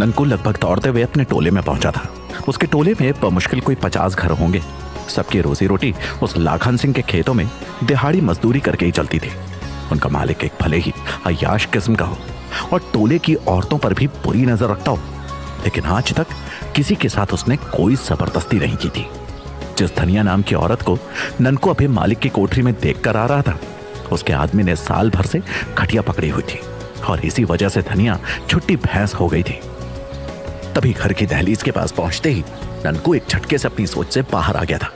ननकू लगभग दौड़ते हुए अपने टोले में पहुँचा था। उसके टोले में बमुश्किल कोई पचास घर होंगे। सबकी रोजी रोटी उस लाखन सिंह के खेतों में दिहाड़ी मजदूरी करके ही चलती थी। उनका मालिक एक भले ही अयाश किस्म का हो, और टोले की औरतों पर भी बुरी नज़र रखता हो। लेकिन आज तक किसी के साथ उसने कोई ज़बरदस्ती नहीं की थी। जिस धनिया नाम की औरत को ननको अभी मालिक की कोठरी में देख कर आ रहा था, उसके आदमी ने साल भर से खटिया पकड़ी हुई थी, और इसी वजह से धनिया छुट्टी भैंस हो गई थी। तभी घर की दहलीज के पास पहुँचते ही ननकू एक झटके से अपनी सोच से बाहर आ गया था।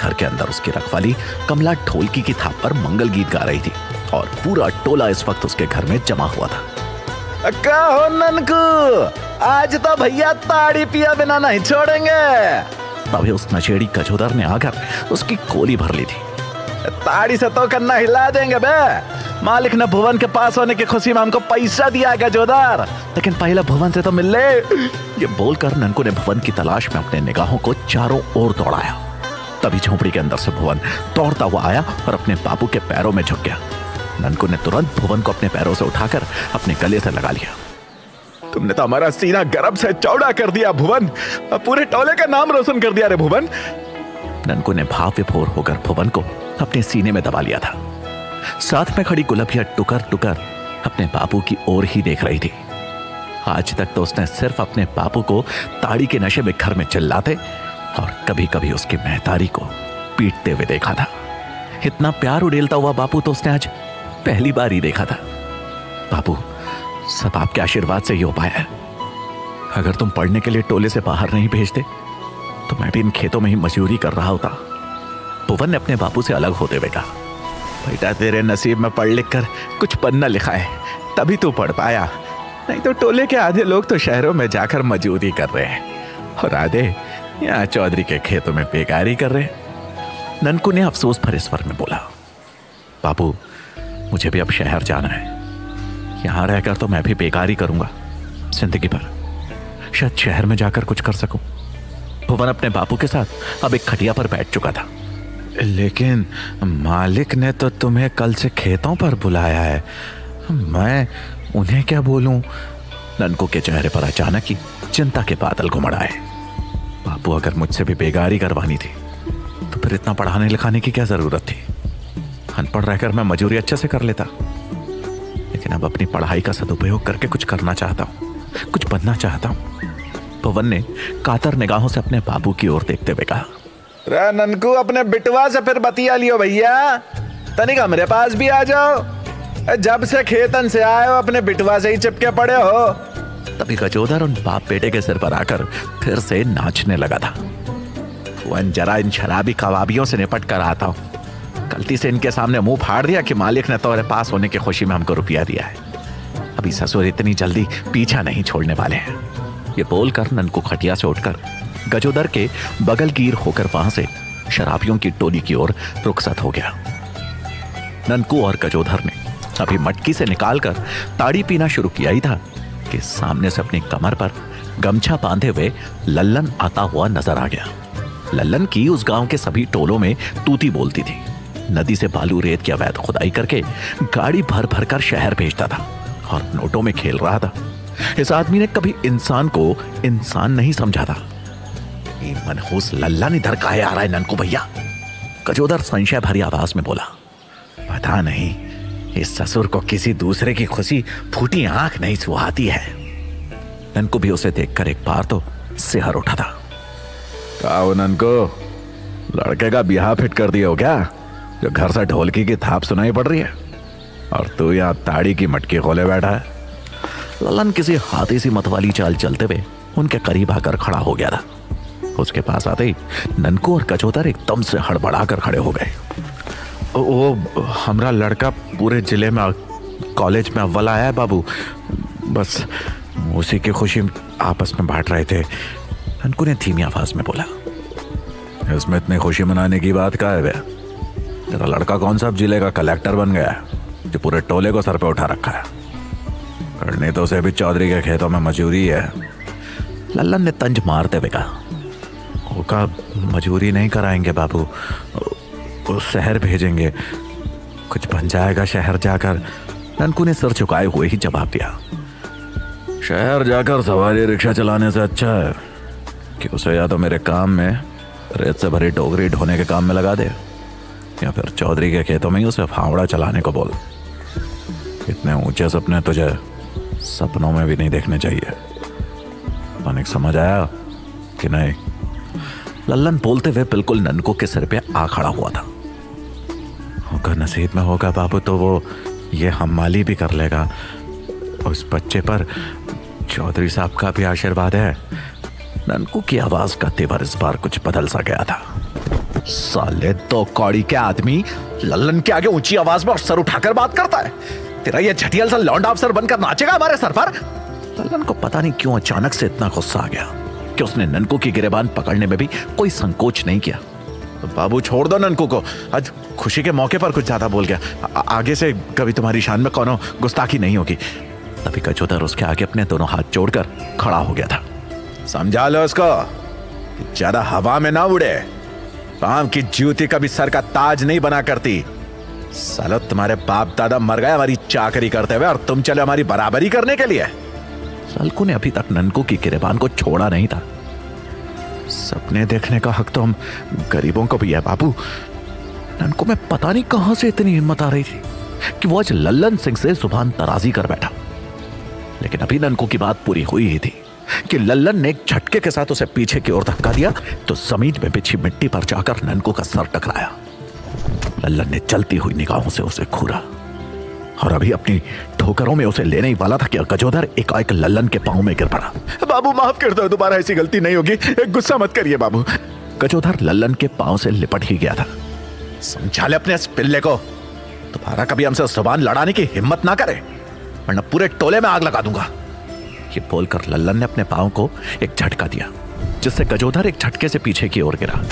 घर के अंदर उसकी रखवाली कमला ढोलकी की थाप पर मंगल गीत गा रही थी और पूरा टोला इस वक्त उसके घर में जमा हुआ था। कहो ननकू आज तो भैया ताड़ी पिया बिना नहीं छोड़ेंगे। तभी उस नशेड़ी गजोदर ने आकर उसकी कोली भर ली थी। ताड़ी से तो कन्ना हिला देंगे बे। मालिक ने भुवन के पास होने की खुशी में हमको पैसा दिया गजोदर। लेकिन पहले भुवन से तो मिल। ले ये बोलकर ननकू ने भुवन की तलाश में अपने निगाहों को चारों ओर दौड़ाया। तभी झोपड़ी के अंदर से भुवन दौड़ता हुआ आया और अपने बाबू के पैरों में झुक गया। ननकू ने तुरंत भुवन को अपने पैरों से उठाकर अपने गले से लगा लिया। तुमने तो हमारा सीना गर्भ से चौड़ा कर दिया, भुवन। पूरे टोले का नाम रोशन कर दिया रे, भुवन। ननकू ने भाव विभोर होकर भुवन को अपने सीने में दबा लिया था। साथ में खड़ी गुलबिया टुकर टुकर अपने बापू की ओर ही देख रही थी। आज तक तो उसने सिर्फ़ अपने बापू को ताड़ी के नशे में घर में चिल्लाते और कभी कभी उसकी महतारी को पीटते हुए देखा था। इतना प्यार उड़ेलता हुआ बापू तो उसने आज पहली बार ही देखा था। बापू सब आपके आशीर्वाद से ही हो पाया है। अगर तुम पढ़ने के लिए टोले से बाहर नहीं भेजते तो मैं भी इन खेतों में ही मजदूरी कर रहा होता। भुवन ने अपने बापू से अलग होते हुए कहा बेटा, तेरे नसीब में पढ़ लिख कर कुछ पन्ना लिखा है तभी तू पढ़ पाया। नहीं तो टोले के आधे लोग तो शहरों में जाकर मजदूरी कर रहे हैं। और आधे यहाँ चौधरी के खेतों में बेकारी कर रहे हैं। ननकू ने अफसोस भरे स्वर में बोला बाबू मुझे भी अब शहर जाना है। यहाँ रहकर तो मैं भी बेकारी करूँगा, ज़िंदगी भर। शायद शहर में जाकर कुछ कर सकूँ। भुवन अपने बापू के साथ अब एक खटिया पर बैठ चुका था। लेकिन मालिक ने तो तुम्हें कल से खेतों पर बुलाया है। मैं उन्हें क्या बोलूँ? ननकू के चेहरे पर अचानक ही चिंता के बादल घुमड़ आए। बापू अगर मुझसे भी बेगारी करवानी थी तो फिर इतना पढ़ाने लिखाने की क्या ज़रूरत थी? अनपढ़ रहकर मैं मजूरी अच्छे से कर लेता। लेकिन अब अपनी पढ़ाई का सदुपयोग करके कुछ करना चाहता हूँ, कुछ बनना चाहता हूँ। पवन ने कातर निगाहों से अपने बाबू की ओर देखते हुए कहा ननकू, अपने बिटवा से फिर बतिया लियो भैया। तनिक मेरे पास भी आ जाओ। जब से खेतन से आए हो, अपने बिटवा से ही चिपके पड़े हो। तभी गजोदर उन बाप बेटे के सिर पर आकर फिर से नाचने लगा था। वन जरा इन शराबी कवाबियों से निपट कर आता हूँ। गलती से इनके सामने मुँह फाड़ दिया कि मालिक ने तुम्हारे पास होने की खुशी में हमको रुपया दिया है। अभी ससुर इतनी जल्दी पीछा नहीं छोड़ने वाले हैं। ये बोलकर ननकू खटिया से उठकर गजोदर के बगल गिर होकर वहाँ से शराबियों की टोली की ओर रुखसत हो गया। ननकू और गजोधर ने अभी मटकी से निकालकर ताड़ी पीना शुरू किया। ही था कि सामने से अपनी कमर पर गमछा बांधे हुए लल्लन आता हुआ नज़र आ गया। लल्लन की उस गाँव के सभी टोलों में तूती बोलती थी। नदी से बालू रेत की अवैध खुदाई करके गाड़ी भर भर कर शहर भेजता था और नोटों में खेल रहा था। इस आदमी ने कभी इंसान को इंसान नहीं समझा था। मनहूस लल्ला ने का आ रहा है ननकू भैया। कजोदर संशय भरी आवाज़ में बोला पता नहीं इस ससुर को किसी दूसरे की खुशी फूटी आँख नहीं सुहाती है। ननको भी उसे देखकर एक बार तो सिहर उठा था। काओ ननको लड़के का ब्याह फिट कर दिया हो क्या? जो घर से ढोलकी की थाप सुनाई पड़ रही है और तू यहाँ ताड़ी की मटकी खोले बैठा है। ललन किसी हाथी सी मतवाली चाल चलते हुए उनके करीब आकर खड़ा हो गया था। उसके पास आते ही ननको और कचोतर एकदम से हड़बड़ाकर खड़े हो गए। वो हमारा लड़का पूरे ज़िले में, कॉलेज में अव्वल आया है, बाबू। बस उसी की खुशी आपस में बांट रहे थे। ननको ने धीमी आवाज़ में बोला, इसमें इतनी खुशी मनाने की बात क्या है भैया? तेरा लड़का कौन सा ज़िले का कलेक्टर बन गया है, जो पूरे टोले को सर पे उठा रखा है? करने तो उसे भी चौधरी के खेतों में मजूरी है। लल्लन ने तंज मारते हुए कहा का मजूरी नहीं कराएँगे बाबू। उस शहर भेजेंगे। कुछ बन जाएगा शहर जाकर। ननकू ने सर झुकाए हुए ही जवाब दिया। शहर जाकर सवारी रिक्शा चलाने से अच्छा है। कि उसे या तो मेरे काम में रेत से भरी टोकरी ढोने के काम में लगा दे, या फिर चौधरी के खेतों में ही उसे फावड़ा चलाने को बोल। इतने ऊँचे सपने तुझे सपनों में भी नहीं देखने चाहिए। अनिक समझ आया कि नहीं? लल्लन बोलते हुए बिल्कुल ननको के सिर पे आ खड़ा हुआ था। अगर नसीब में होगा बाबू तो वो ये हमाली भी कर लेगा। उस बच्चे पर चौधरी साहब का भी आशीर्वाद है। ननकू की आवाज़ का तेवर इस बार कुछ बदल सा गया था। साले दो कौड़ी के आदमी लल्लन के आगे ऊँची आवाज़ में और सर उठाकर बात करता है। तेरा ये झटियल सा लौंडा अफसर बनकर नाचेगा हमारे सर पर? लल्लन को पता नहीं क्यों अचानक से इतना गुस्सा आ गया। कि उसने ननकू की गिरेबान पकड़ने में भी कोई संकोच नहीं किया। बाबू छोड़ दो ननकू को। आज खुशी के मौके पर कुछ ज़्यादा बोल गया। आ, आगे से कभी तुम्हारी शान में कौनो गुस्ताखी नहीं होगी। तभी कचोदर उसके आगे अपने दोनों हाथ जोड़कर खड़ा हो गया था। समझा लो उसको ज़्यादा हवा में ना उड़े। काम की ज्योति कभी सर का ताज नहीं बना करती। सालो तुम्हारे बाप दादा मर गए हमारी चाकरी करते हुए और तुम चले हमारी बराबरी करने के लिए। सलकू ने अभी तक ननकू की गिरेबान को छोड़ा नहीं था। सपने देखने का हक तो हम गरीबों को भी है, बाबू। ननकू में पता नहीं कहाँ से इतनी हिम्मत आ रही थी कि वो आज लल्लन सिंह से ज़ुबान तराजी कर बैठा। लेकिन अभी ननकू की बात पूरी हुई ही थी कि लल्लन ने एक झटके के साथ उसे पीछे की ओर धक्का दिया तो ज़मीन में बिछी मिट्टी पर जाकर ननकू का सर टकराया। लल्लन ने चलती हुई निगाहों से उसे घूरा और अभी अपनी ठोकरों में उसे लेने ही वाला था कि गजोधर एक एक लल्लन के पाँव में गिर पड़ा। बाबू माफ़ कर दो दोबारा ऐसी गलती नहीं होगी। गुस्सा मत करिए बाबू। गजोधर लल्लन के पाँव से लिपट ही गया था। समझा ले अपने इस पिल्ले को। दोबारा कभी हमसे ज़ुबान लड़ाने की हिम्मत ना करे वरना पूरे टोले में आग लगा दूँगा। ये बोलकर लल्लन ने अपने पाँव को एक झटका दिया जिससे गजोधर एक झटके से पीछे की ओर गिरा।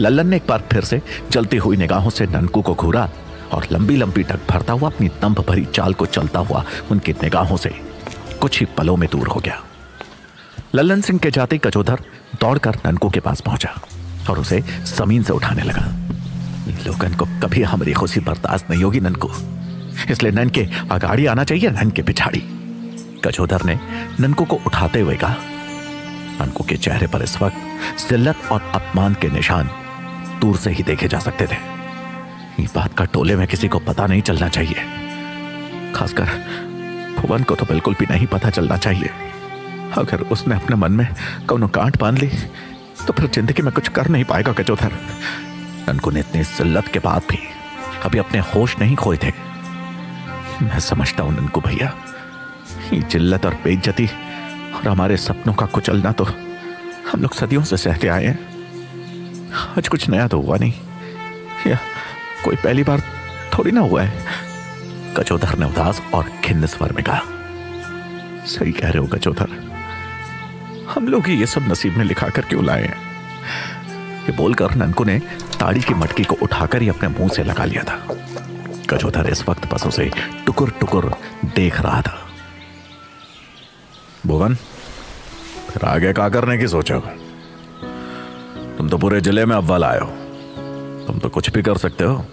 लल्लन ने एक बार फिर से जलती हुई निगाहों से ननकू को घूरा और लंबी लंबी टक भरता हुआ अपनी दम्भ भरी चाल को चलता हुआ उनकी निगाहों से कुछ ही पलों में दूर हो गया। लल्लन सिंह के जाते कचोधर दौड़कर ननकू के पास पहुँचा और उसे ज़मीन से उठाने लगा। लोगन को कभी हमारी खुशी बर्दाश्त नहीं होगी, ननकू। इसलिए नन के अगाड़ी आना चाहिए, नन के पिछाड़ी। कचोधर ने ननकू को उठाते हुए कहा, ननकू के चेहरे पर इस वक्त जिल्लत और अपमान के निशान दूर से ही देखे जा सकते थे। ये बात का टोले में किसी को पता नहीं चलना चाहिए। खासकर भुवन को तो बिल्कुल भी नहीं पता चलना चाहिए। अगर उसने अपने मन में कौनो कांट बाँध ली तो फिर ज़िंदगी में कुछ कर नहीं पाएगा कचोधर ननकू ने इतनी जिल्लत के बाद भी अभी अपने होश नहीं खोए थे। मैं समझता हूँ ननकू भैया, ये जिल्लत और बेइज्जती और हमारे सपनों का कुचलना तो हम लोग सदियों से सहते आए हैं। आज कुछ नया तो हुआ नहीं। या कोई पहली बार थोड़ी ना हुआ है। कचोधर ने उदास और खिन्न स्वर में कहा, सही कह रहे हो कचोधर। हम लोग ही ये सब नसीब में लिखा कर क्यों लाए हैं? ये बोलकर ननकू ने ताड़ी की मटकी को उठाकर ही अपने मुँह से लगा लिया था। कचोधर इस वक्त बस उसे टुकुर टुकुर देख रहा था। भुवन, फिर आगे का करने की सोचो तुम तो पूरे ज़िले में अव्वल आए हो। तुम तो कुछ भी कर सकते हो।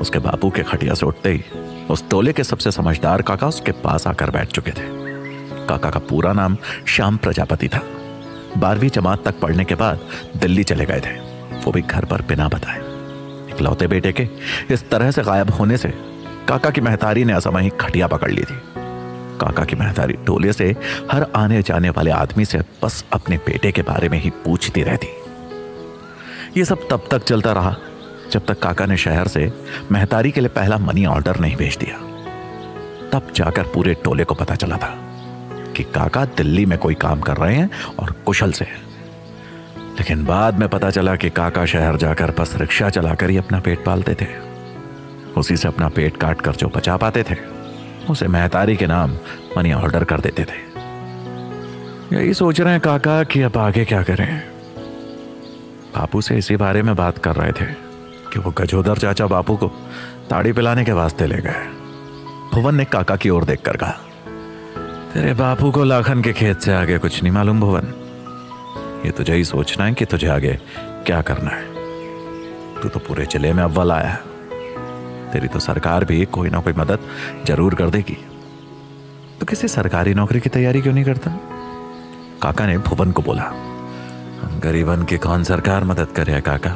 उसके बापू के खटिया से उठते ही उस टोले के सबसे समझदार काका उसके पास आकर बैठ चुके थे। काका का पूरा नाम श्याम प्रजापति था। बारहवीं जमात तक पढ़ने के बाद दिल्ली चले गए थे। वो भी घर पर बिना बताए। इकलौते बेटे के इस तरह से गायब होने से काका की महतारी ने असमय खटिया पकड़ ली थी। काका की महतारी टोले से हर आने जाने वाले आदमी से बस अपने बेटे के बारे में ही पूछती रहती। ये सब तब तक चलता रहा जब तक काका ने शहर से महतारी के लिए पहला मनी ऑर्डर नहीं भेज दिया, तब जाकर पूरे टोले को पता चला था कि काका दिल्ली में कोई काम कर रहे हैं और कुशल से है। लेकिन बाद में पता चला कि काका शहर जाकर बस रिक्शा चलाकर ही अपना पेट पालते थे। उसी से अपना पेट काट कर जो बचा पाते थे, उसे महतारी के नाम मनी ऑर्डर कर देते थे। यही सोच रहे हैं काका कि अब आगे क्या करें। बापू से इसी बारे में बात कर रहे थे। कि वो गजोदर चाचा बापू को ताड़ी पिलाने के वास्ते ले गए। भुवन ने काका की ओर देखकर कहा, तेरे बापू को लाखन के खेत से आगे कुछ नहीं मालूम भुवन। ये तुझे ही सोचना है कि तुझे आगे क्या करना है। तू तो पूरे ज़िले में अव्वल आया है। तेरी तो सरकार भी कोई ना कोई मदद ज़रूर कर देगी। तो किसी सरकारी नौकरी की तैयारी क्यों नहीं करता? काका ने भुवन को बोला गरीबन की कौन सरकार मदद करे काका?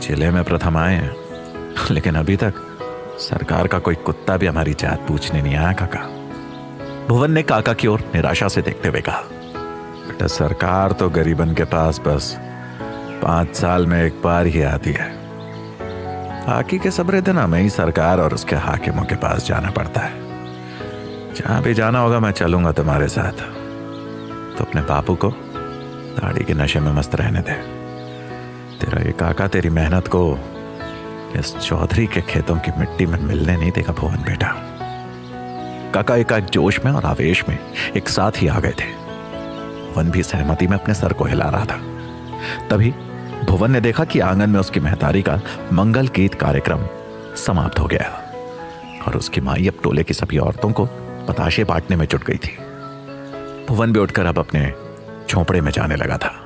ज़िले में प्रथम आए हैं। लेकिन अभी तक सरकार का कोई कुत्ता भी हमारी जात पूछने नहीं आया, काका। भुवन ने काका की ओर निराशा से देखते हुए कहा, बेटा, सरकार तो गरीबन के पास बस पाँच साल में एक बार ही आती है। बाकी के सबरे दिन हमें ही सरकार और उसके हाकिमों के पास जाना पड़ता है। जहाँ भी जाना होगा, मैं चलूँगा तुम्हारे साथ। तो अपने बापू को दाढ़ी के नशे में मस्त रहने दे। तेरा ये काका तेरी मेहनत को इस चौधरी के खेतों की मिट्टी में मिलने नहीं देगा भुवन बेटा। काका एक जोश में और आवेश में एक साथ ही आ गए थे। वन भी सहमति में अपने सर को हिला रहा था। तभी भुवन ने देखा कि आँगन में उसकी महतारी का मंगल गीत कार्यक्रम समाप्त हो गया और उसकी माई अब टोले की सभी औरतों को बताशे बांटने में जुट गई थी। भुवन भी उठकर अब अपने झोंपड़े में जाने लगा था।